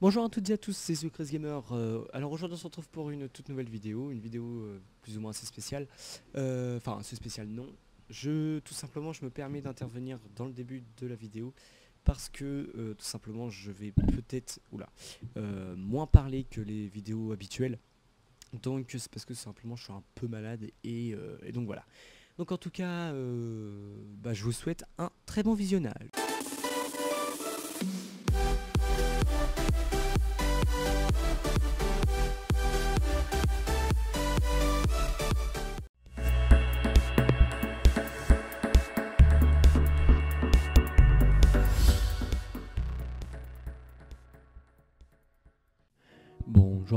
Bonjour à toutes et à tous, c'est The Gamer. Euh, alors aujourd'hui on se retrouve pour une toute nouvelle vidéo, une vidéo euh, plus ou moins assez spéciale. Euh, Enfin assez spéciale non. Je tout simplement je me permets d'intervenir dans le début de la vidéo parce que tout simplement je vais peut-être moins parler que les vidéos habituelles. Donc c'est parce que simplement je suis un peu malade et, et donc voilà. Donc en tout cas bah, je vous souhaite un très bon visionnage.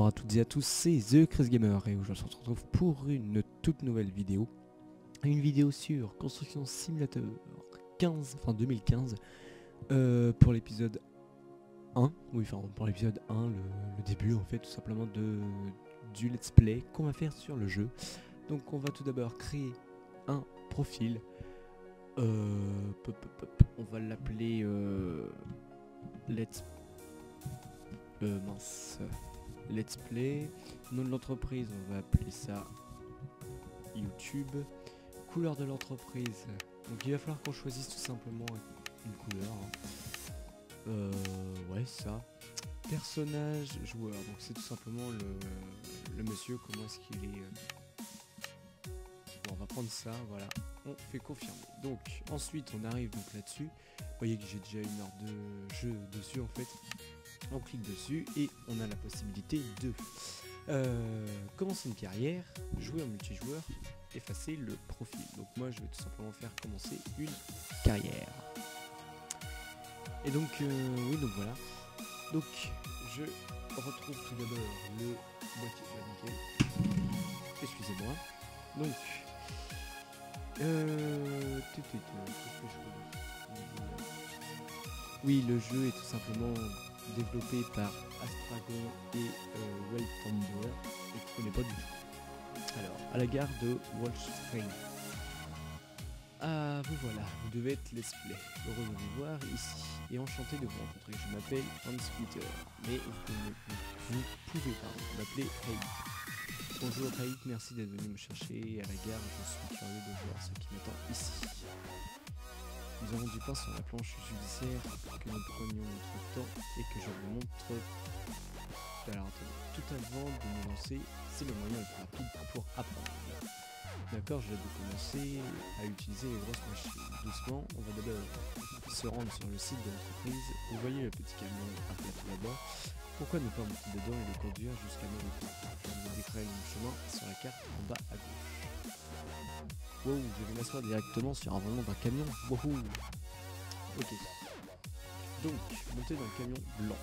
Bonjour à toutes et à tous, c'est The Chris Gamer et aujourd'hui on se retrouve pour une toute nouvelle vidéo. Une vidéo sur Construction Simulator 15, enfin 2015, euh, pour l'épisode 1, oui enfin pour l'épisode 1, le, début en fait tout simplement de, du let's play qu'on va faire sur le jeu. Donc on va tout d'abord créer un profil. Euh, on va l'appeler euh, Let's... Mince... Let's Play. Nom de l'entreprise, on va appeler ça YouTube. Couleur de l'entreprise. Donc il va falloir qu'on choisisse tout simplement une couleur. hein. Euh, ouais, ça. Personnage, joueur. Donc c'est tout simplement le, le monsieur, comment est-ce qu'il est. euh. Bon, on va prendre ça, voilà. On fait confirmer. Donc ensuite on arrive donc là-dessus. Vous voyez que j'ai déjà une heure de jeu dessus en fait on clique dessus et on a la possibilité de euh, commencer une carrière, jouer en multijoueur, effacer le profil. Donc moi je vais tout simplement faire commencer une carrière. Et donc euh, oui donc voilà. Donc je retrouve tout d'abord le boîtier. Excusez-moi. Donc euh, oui, le jeu est tout simplement développé par Astragon et euh, Well Thunder, et que je connais pas du tout. Alors, à la gare de Wolfsfring. Ah, vous voilà, vous devez être let's play. Heureux de vous voir ici, et enchanté de vous rencontrer. Je m'appelle Hans Peter, mais vous, pouvez- vous pouvez pardon, m'appeler Haït. Bonjour Haït, merci d'être venu me chercher à la gare. Je suis curieux de voir ce qui m'attend ici. Nous avons du pain sur la planche judiciaire, que nous prenions notre temps et que je vous montre. Alors tout avant de nous lancer, c'est le moyen le plus rapide pour apprendre. D'accord, je vais commencer à utiliser les grosses machines. Doucement, on va d'abord se rendre sur le site de l'entreprise. Vous voyez le petit camion à plateau là-bas. Pourquoi ne pas monter dedans et le conduire jusqu'à locaux Je vous indiquerai le chemin sur la carte en bas à gauche. Wow, je vais m'asseoir directement sur un volant d'un camion. Wouhou Ok. Donc, monter dans le camion blanc.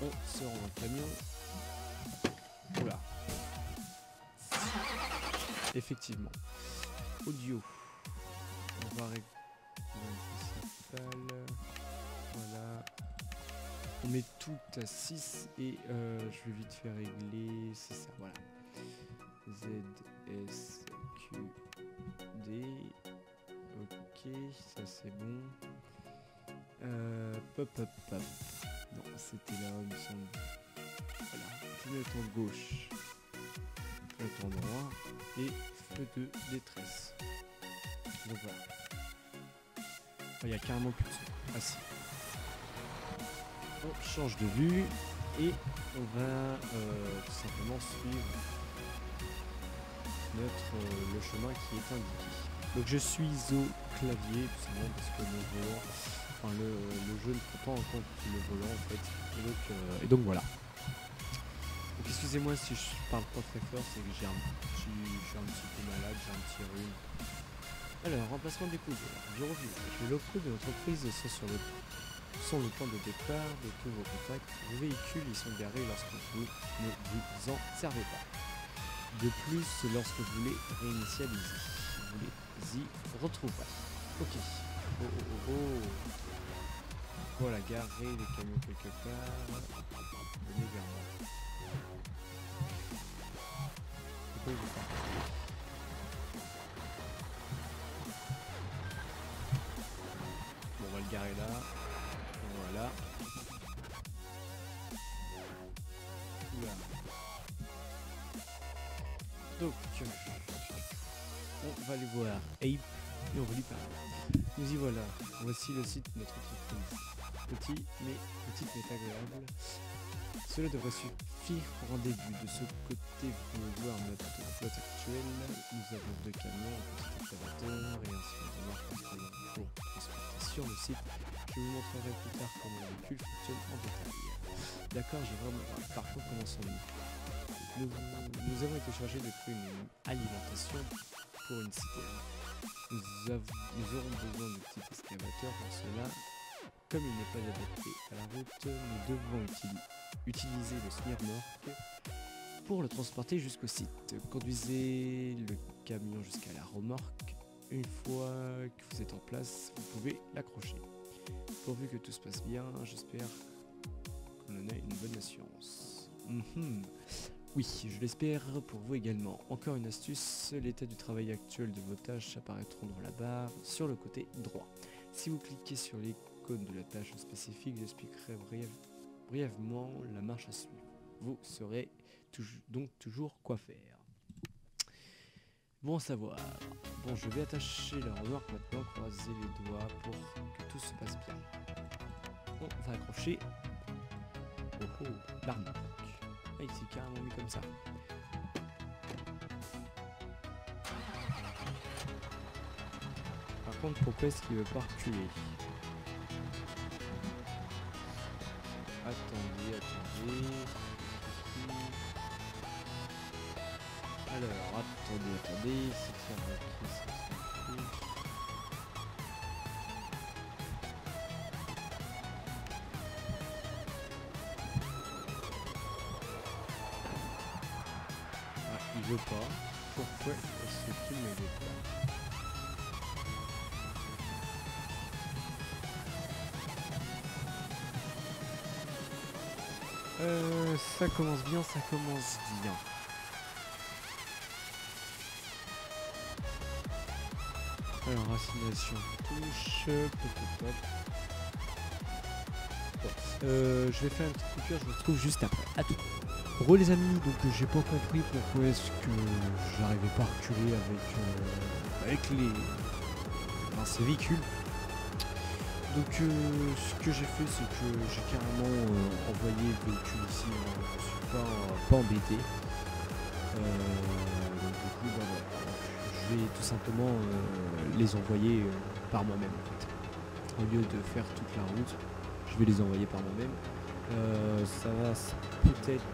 On rend dans le camion. Oula. Effectivement. Audio. On va régler. Voilà. On met tout à 6 et euh, je vais vite faire régler. C'est ça, voilà. Z, S, Q, D. Ok, ça c'est bon. Euh, pop, pop, pop. Non, c'était là, il me semble. Voilà, clignotant gauche, clignotant droit et feu de détresse. Donc voilà. Oh, Il y a carrément plus de son. Ah si. On change de vue et on va euh, tout simplement suivre le chemin qui est indiqué. Donc je suis au clavier tout simplement parce que le volant, enfin le, le jeu ne prend pas en compte le volant en fait. Et donc, euh, et donc voilà. Donc excusez-moi si je parle pas très fort, c'est que j'ai un petit, je un petit peu malade, j'ai un petit rhume. Alors, remplacement des couleurs. Bureau village. Locaux de l'entreprise sont sur le sont le point de départ de tous vos contacts. Vos véhicules y sont garés lorsque vous ne vous en servez pas. De plus, lorsque vous les réinitialisez, vous les y retrouverez. Ok. Oh oh oh oh. Voilà, garer les camions quelque part. Venez vers moi. Pourquoi il veut pas Bon, on va le garer là. Voilà. Donc, on va aller voir et on va lui parler. Nous y voilà. Voici le site de notre entreprise. Petit, mais petit mais agréable. Cela devrait suffire pour un début. De ce côté, vous pouvez voir notre flotte actuelle. Nous avons deux camions, un petit et un spécimen pour transporter sur le site. Je vous montrerai plus tard comment le véhicule fonctionne en détail. D'accord, j'ai vraiment... Par contre. Nous, nous avons été chargés de créer une alimentation pour une citerne. Nous, av nous aurons besoin de petits excavateurs pour cela. Comme il n'est pas adapté à la route, nous devons utiliser le Smirnoff pour le transporter jusqu'au site. Conduisez le camion jusqu'à la remorque. Une fois que vous êtes en place, vous pouvez l'accrocher. Pourvu que tout se passe bien, j'espère qu'on en a une bonne assurance. Mhm. Oui, je l'espère pour vous également. Encore une astuce, l'état du travail actuel de vos tâches apparaîtront dans la barre sur le côté droit. Si vous cliquez sur l'icône de la tâche spécifique, j'expliquerai brièvement la marche à suivre. Vous saurez donc toujours quoi faire. Bon savoir. Bon, je vais attacher la remorque maintenant, croiser les doigts pour que tout se passe bien. On va accrocher. Oh oh, l'arnaque. Ah, il carrément mis comme ça. Par contre, pourquoi est-ce qu'il veut pas reculer? Attendez, attendez. Alors, attendez, attendez. C'est ça, il veut pas. Pourquoi est-ce qu'il ne veut pas Euh, ça commence bien, ça commence bien. Alors, assimilation touche, Euh, je vais faire une petite coupure, je vous retrouve juste après. A tout. Re les amis, donc j'ai pas compris pourquoi est-ce que j'arrivais pas à reculer avec, euh, avec les... Ces véhicules. Donc euh, ce que j'ai fait c'est que j'ai carrément euh, envoyé le véhicule ici, hein. je ne suis pas, pas embêté. Donc du coup bah, je vais tout simplement les envoyer par moi-même en fait. Au lieu de faire toute la route, je vais les envoyer par moi-même. ça va peut-être,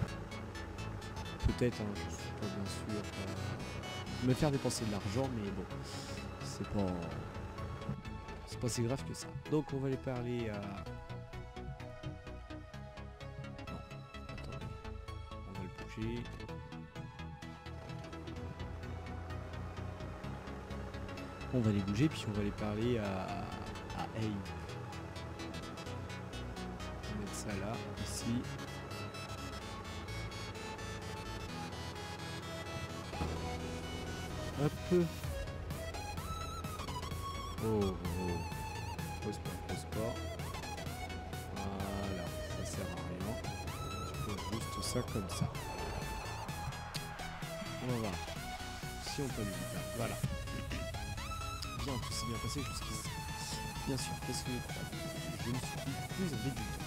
peut-être, hein, je suis pas bien sûr, me faire dépenser de l'argent, mais bon, c'est pas c'est pas si grave que ça. Donc on va aller parler à... Non, attendez. On va le bouger. On va les bouger, puis on va aller parler à, à. On va mettre ça là, ici. Hop. Oh, oh. Pose pas, pose pas. Voilà, ça sert à rien. Tu poses juste ça comme ça. On va voir. Si on peut le. Voilà. Bien, tout s'est bien passé jusqu'ici. Bien sûr, qu'est-ce que Je ne suis plus un débutant.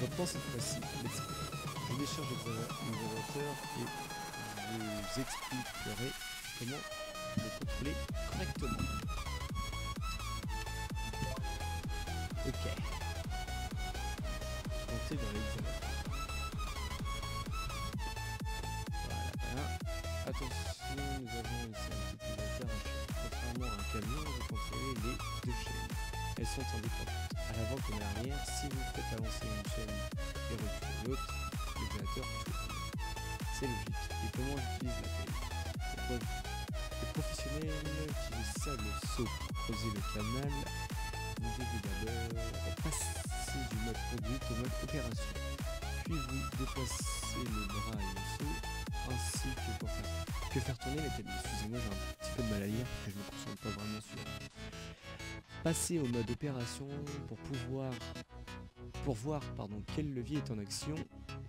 Maintenant, cette fois-ci, Je décharge l'examinateur et je vous expliquerai comment correctement. Ok. Dans l'examen. Voilà, Attention, nous avons ici un petit chaîne. Contrairement à un camion, vous contrôlez les deux chaînes. Elles sont indépendantes. À l'avant comme à l'arrière, si vous faites avancer une chaîne et reculer l'autre. C'est logique. Et comment j'utilise la Les professionnels utilisent ça le saut. Creuser le canal vous devez d'abord passer du mode conduite au mode opération. Puis vous déplacez le bras et le saut, ainsi que pour faire, que faire tourner la cabine. Excusez-moi, j'ai un petit peu de mal à lire, je ne me concentre pas vraiment sur... Passer au mode opération pour pouvoir pour voir pardon, quel levier est en action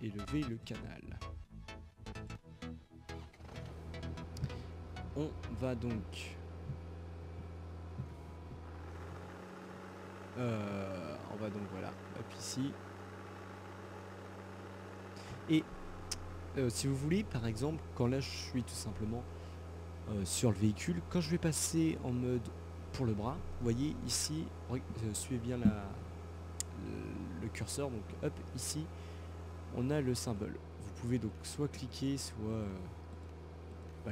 et lever le canal. On va donc... Euh, on va donc voilà, hop ici. Et euh, si vous voulez, par exemple, quand là je suis tout simplement euh, sur le véhicule, quand je vais passer en mode pour le bras, voyez ici, suivez bien la, le, curseur, donc hop, ici, on a le symbole. Vous pouvez donc soit cliquer, soit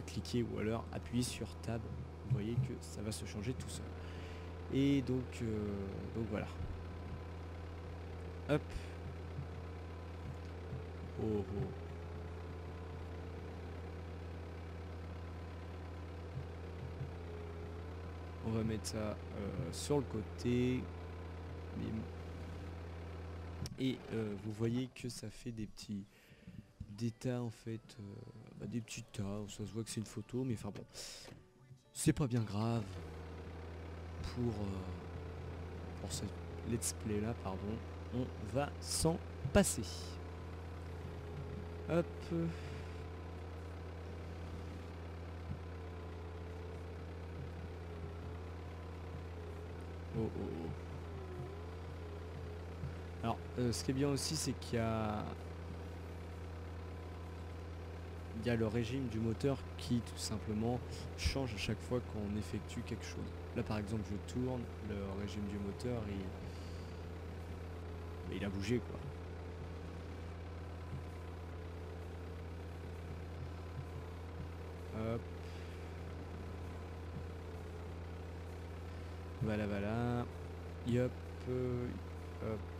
cliquer ou alors appuyer sur Tab. Vous voyez que ça va se changer tout seul. Et donc, donc voilà. Hop. Oh, oh. On va mettre ça euh, sur le côté. Et euh, vous voyez que ça fait des petits des en fait, euh, bah, des petits tas, ça se voit que c'est une photo, mais enfin bon, c'est pas bien grave pour, pour ce let's play là, pardon, on va s'en passer. Hop. Oh, oh, oh. Alors, euh, ce qui est bien aussi, c'est qu'il y a... Il y a le régime du moteur qui, tout simplement, change à chaque fois qu'on effectue quelque chose. Là, par exemple, je tourne, le régime du moteur, il, il a bougé, quoi. Hop. Voilà, voilà. Yop. Hop.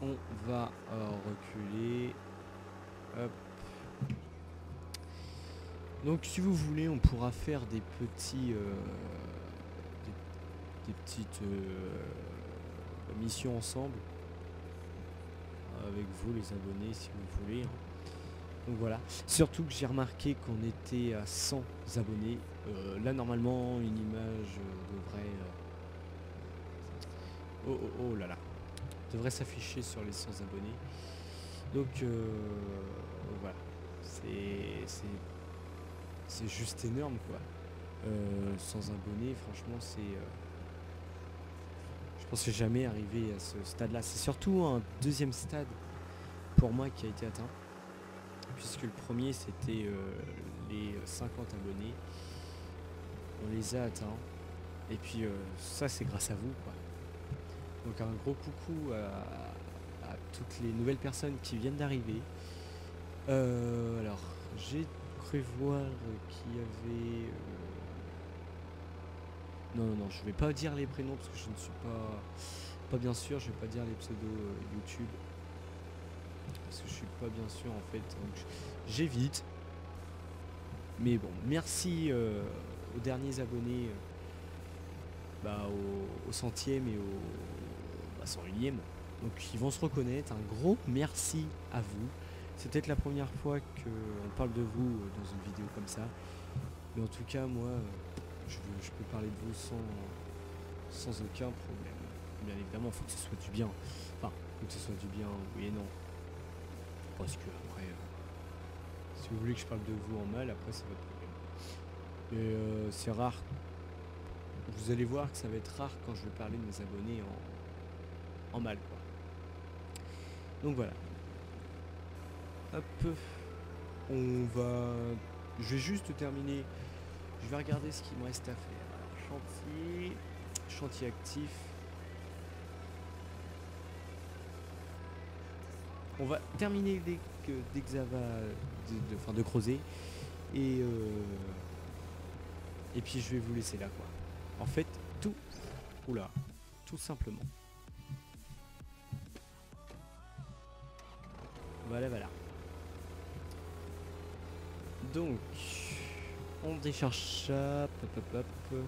On va euh, reculer. Donc si vous voulez, on pourra faire des petits... Euh, des, petites euh, missions ensemble avec vous les abonnés si vous voulez. Donc voilà. Surtout que j'ai remarqué qu'on était à 100 abonnés. Euh, là normalement une image devrait... Euh, oh, oh, oh là là. Devrait s'afficher sur les 100 abonnés. Donc euh, voilà. C'est... C'est juste énorme quoi. 100 abonnés, franchement c'est pense que jamais arrivé à ce stade-là. C'est surtout un deuxième stade pour moi qui a été atteint. Puisque le premier c'était euh, les 50 abonnés. On les a atteints. Et puis euh, ça c'est grâce à vous. Donc un gros coucou à, toutes les nouvelles personnes qui viennent d'arriver. Euh, alors j'ai cru voir qu'il y avait non, non, non, je vais pas dire les prénoms parce que je ne suis pas, pas bien sûr. Je vais pas dire les pseudos euh, YouTube parce que je suis pas bien sûr en fait. Donc j'évite. Mais bon, merci euh, aux derniers abonnés, euh, bah, au, centième et au bah, 101ème. Donc ils vont se reconnaître. Un gros merci à vous. C'est peut-être la première fois qu'on parle de vous dans une vidéo comme ça. Mais en tout cas, moi, je, peux parler de vous sans, sans aucun problème. Bien évidemment, il faut que ce soit du bien. Enfin, faut que ce soit du bien, oui et non. Parce que après, euh, si vous voulez que je parle de vous en mal, après c'est votre problème. Mais euh, c'est rare. Vous allez voir que ça va être rare quand je vais parler de mes abonnés en, en mal. Donc voilà. Hop. On va... Je vais juste terminer je vais regarder ce qu'il me reste à faire. chantier, chantier actif. On va terminer dès que, ça va de, de creuser. Et, euh, et puis je vais vous laisser là quoi. En fait, tout. Oula, tout simplement. Voilà, voilà. Donc, on décharge ça. Hop, hop, hop.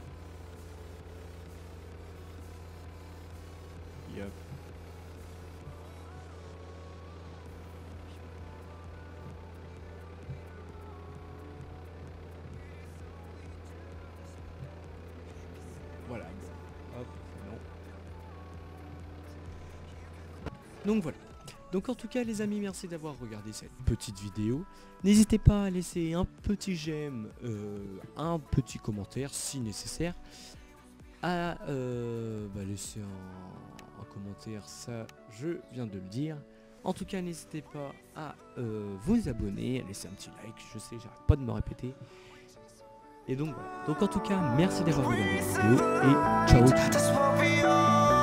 Donc voilà. Donc en tout cas les amis, merci d'avoir regardé cette petite vidéo. N'hésitez pas à laisser un petit j'aime, euh, un petit commentaire si nécessaire. À euh, bah, laisser un, commentaire, ça je viens de le dire. En tout cas n'hésitez pas à euh, vous abonner, à laisser un petit like, je sais j'arrête pas de me répéter. Et donc voilà. Donc en tout cas merci d'avoir regardé la vidéo et ciao